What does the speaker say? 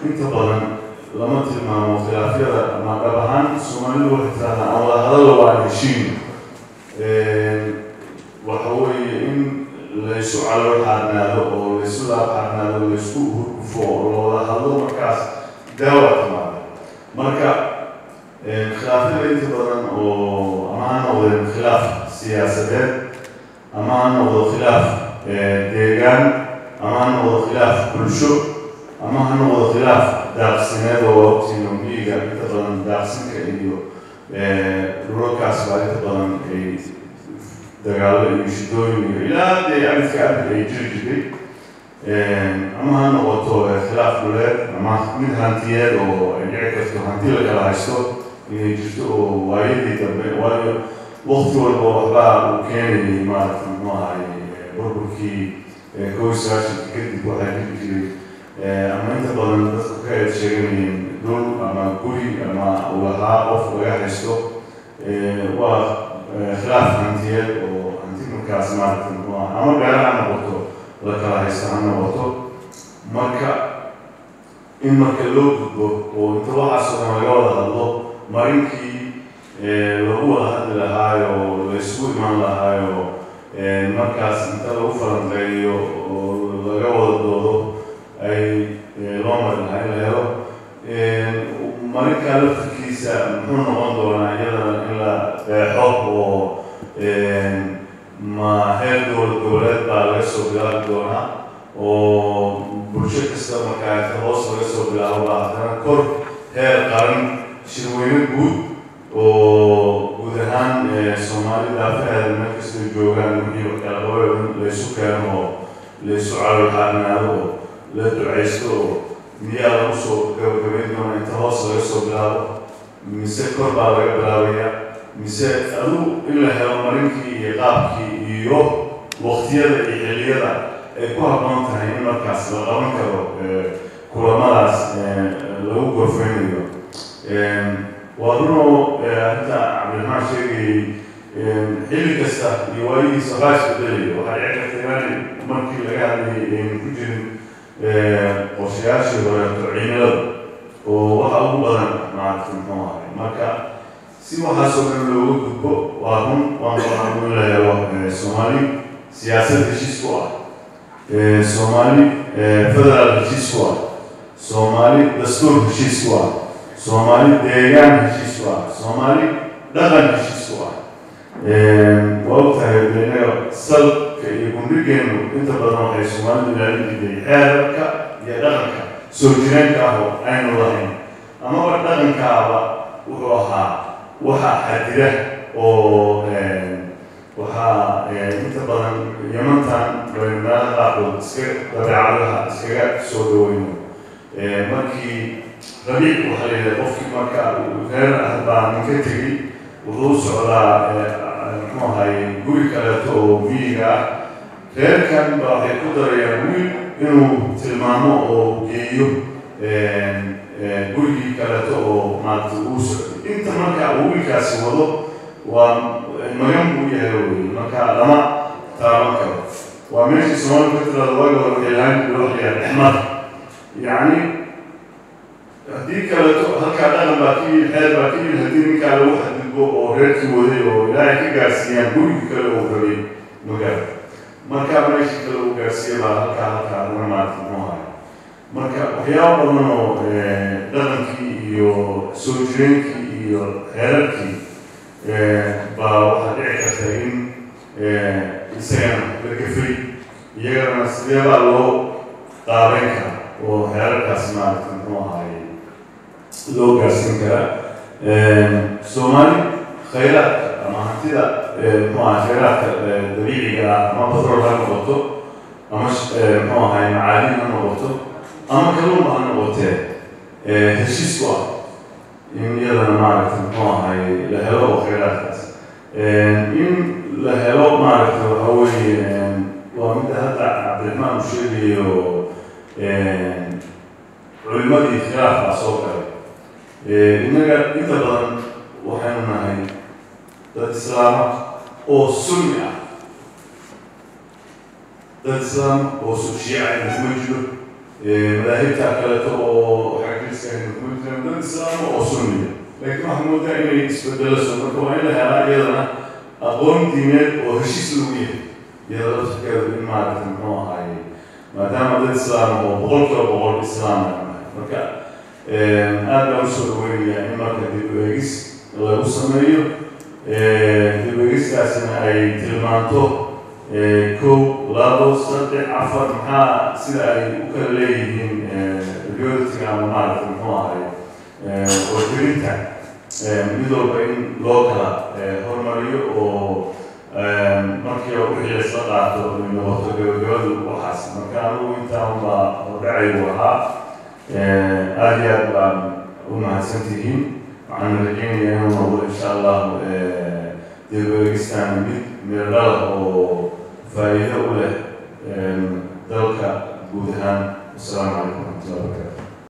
inta badan lama tilmaamo khilaafyada ama dhab ahaan soomaalidu waxay tiraahdaa aan wada hadalla heshiin waxa weeye in laysu calool xaadnaado oo laysu laab xaadnaado laysku hurgufo oo la wada hadlo markaas daawa timaada marka khilaafyada inta badan oo ama ha noqdeen khilaaf siyaasadeed ama ha noqdo khilaaf deegaan ama ha noqdo khilaaf bulsho ama ha noqdo khilaaf daaqsineed oo miyiga inta badan daaqsinka iyo dhulkaas baa inta badan ay dagaalo iyo shidooyin iyo ilaa dee abidka abid ay jiri jiray ama ha noqoto khilaaf dhuleed ama mid hantiyeed oo ay dhici karto hanti la kala haysto inay jirto oo waayadii dambe waayo waqti walba waxbaa uu keenayay maaragta muxuu ahay burburkii kow sagaashanka kadib waxaa jiri jiray ama inta badan dadku ka eed sheeganayeen dhul ama guri ama uu lahaa qof laga haysto waa khilaaf hantiyeed oo hanti markaas maaragta muxuu ama beera ha noqoto la kala haysto ha noqoto. Marka in marka loo gudbo oo inta waxaasoo dhan laga wada hadlo marinkii lagu wada hadli lahaayo oo laysku imaan lahaayo markaas inta lagu falanqeeyo oo laga wada doodo ay loo mari lahaa in la helo. Marinka laftirkiisa muxuu noqon doonaa iyadana in la deexo oo ma heer dowlad goboleed baa laga soo bilaabi doonaa oo bulsho kasta markaa inta hoos laga soo bilaabo baa haddana kor heer qaran shirweyne guud oo guud ahaan soomaalida afaheeda meel kastoo joogaan wixii waxyaalabaa laysu keeno oo laysu calool xaadnaado oo la ducaysto oo miyaa lagu soo gabagabayn doona inta hoos laga soo bilaabo mise kor baa laga bilaabaya mise adigu in la helo marinkii iyo qaabkii iyo waqtiyada iyo xilliyada ay ku habboon tahay in markaas la qaban karo kulamadaas lagu gorfeynayo waa runoo arrinta cabdiraxmaan sheegayay xilli kasta iyo waayihiisa baa isbedelayo waxaa dhici karta inaanay markii laga hadlayay aynu ku jirin qorshayaashii horeeto cimilada oo waxa ugu badan maaragta muxuu ahay marka si waxaasoo dhan looga gudbo waa run waan helo soomaali siyaasad heshiis ah. Soomaali federaal heshiis ah. Soomaali dastuur heshiis ah. Soomaali deegaan heshiis ah. Soomaali dhaqan heshiis ah. Waa ogtahay inaga salka iyo gundhigeenu inta badan waxay soomaalidu ilaalin jirtay xeerarka iyo dhaqanka soo jireenka ah aynu lahayn. Amaba dhaqankaaba wuxuu ahaa waxa xadida oo waxaa inta badan yamantan baynu meelaha qaarkood iska dabeecadaha iskaga soo dhaweyno markii rabiic waxaa la yidhaha qofkii marka reer ah baa ninka tegey wuxuu socdaa muxuu ahay guri kaleeto oo miyiga ah reerkan ba waxay ku darayaan wiil inuu tilmaamo oo geeyo gurigii kaleeto oo maarata uu socday. Inta marka uu wiilkaasi wado waa magan buu yahay wey marka lama taaban karo. Waa meeshii soomaalida ka waaga hore waxay lahaan loo xiyaa dhexmar yacni haddii kaleeto halkaa dhaqan baa ka yimid xeer baa ka yimid haddii ninkaa lagu xadgudbo oo reerkii waday oo ilaahay ka gaarsiiyaan gurigii kale uu rabay magaal marka meeshii kale uu gaarsiiya baa halkaa halkaa laga maarata muxuu ahay marka waxyaaba badan oo dhaqankii iyo soo jireenkii iyo xeerarkii baa waxaa dhici karta in isagana la gafay. Iyagana sidee baa loo qaabeyn karaa oo xeerarkaas maarata muxuu ahay loo gaarsiin karaa? Soomaali khayraadka hantida muxuu ahay khayraadka dabiiciga ah ama batrool ha noqoto ama ahay macaadin ha noqoto ama kalluunba ha noqotee heshiis ah in iyadana maaragta ahay la helo oo khayraadkaas in la helo maaragta waxa weeye waa midda hadda cabdiraxmaan uu sheegayo culimadii khilaafkaa soo galay innaga inta badan waxaynu nahay dad islaama oo sunni ah dad islaama oo subshiica kuma jiro madaahibta kaleeto oo xakiiska kuma jira dad islaama oo sunniya laakiin waxaa moodaa inay isbedelaso marka waa in la helaa iyadana aqoon diineed oo heshiis lagu yahay iyada laftirkeeda in maaragta muxuu ahaaye maadaama dad islaama oo boqol boqol islaama marka aad baan u soo dhaweynayaa in marka dib u eegis lagu sameeyo dib u eegistaasina ay tilmaanto kow labo saddex afar maxaa sida ay u kala leeyihiin priority ama maaragtay muxuu ahay wargelinta mid walba in loo kala hormariyo oo markii wixii laisla qaato noqoto gabagabadu waxaas. Marka anigu intaan baa ahaa aada iyo aad baan u mahadsan tihiin waxaan rajeynayaa inuu insha allah eegistaan mid meerdhala oo faa'iido u leh dalka guud ahaan wasalaamu calaykum waraxmatullahi wabarakatu